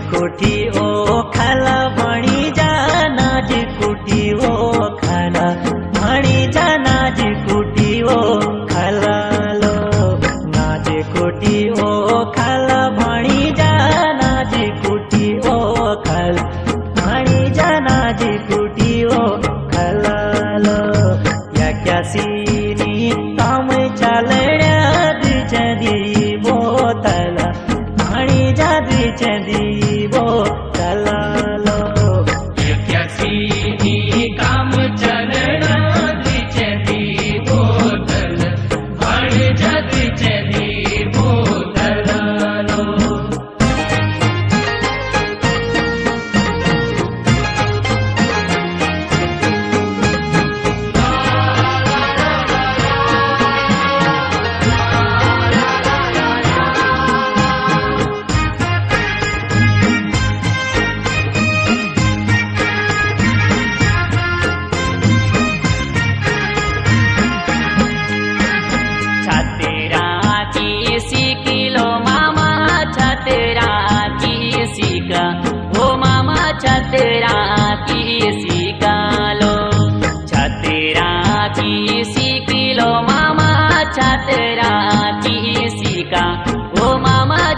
कुटी ओ खाला भणी जा नाज कुटी ओ खाला भणी जा नाज कुटी ओ खाला लो। नाज कुटी ओ खाला जा खाला भणी जा कुटी ओ खाला लो। चालण्या दिचदी बोतला भणी जा दिचदी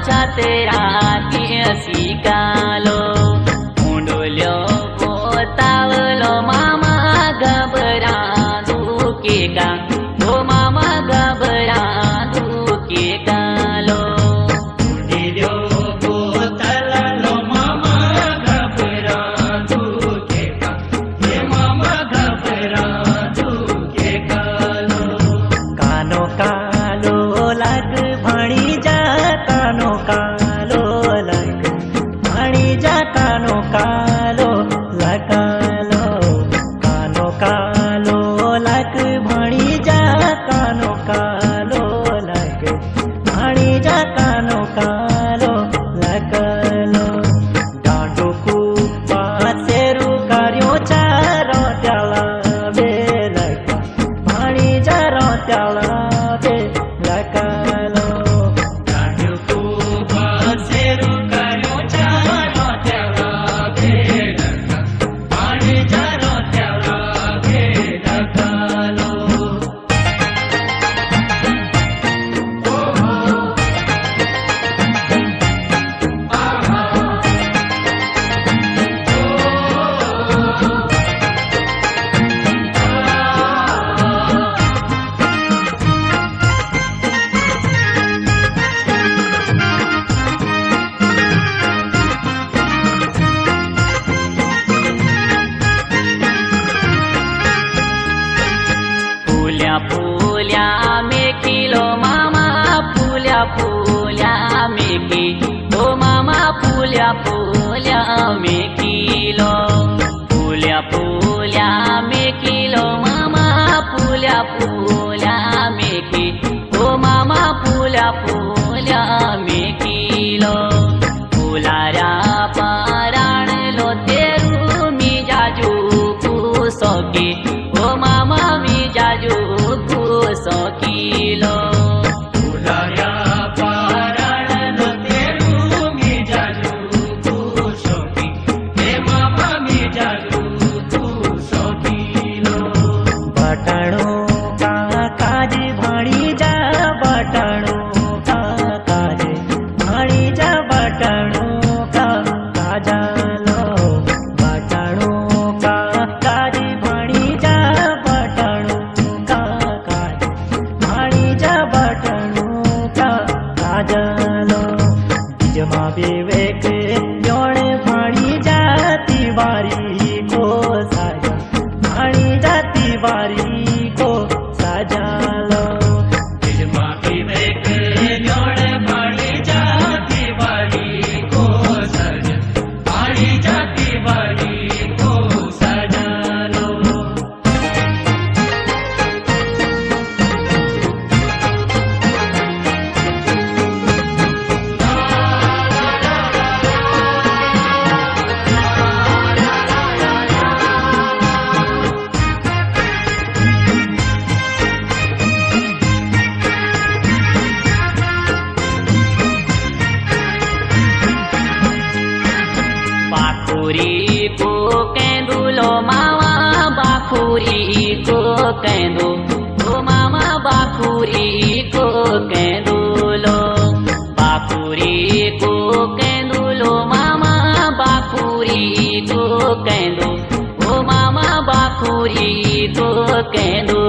मामा छतेरा की सिकालो मुंडुल्यो कानो कालो फुल्या फुल्या मेकिलो फुल्या फुल्या मेकिलो मामा फुल्या फुल्या मेकी ओ मामा फुल्या फुल्या जा का बटाणो का काजी भाणी जा जा विवेक जोड़े भाणी जाती वारी बाखुरी को मी लो मामा बाखुरी को तु लो मामा बाखुरी को गो लो बाखुरी को केंदू लो मामा बाखुरी को केंदू। ओ मामा बाखुरी को केंदू।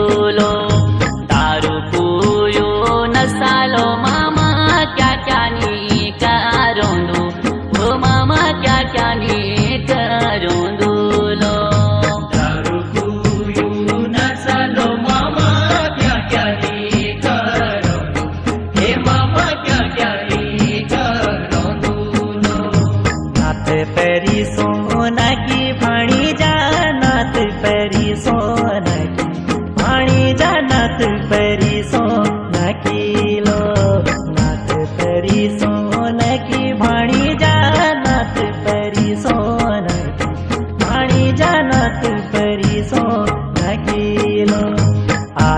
परिसो नीजनात् परिसो न आ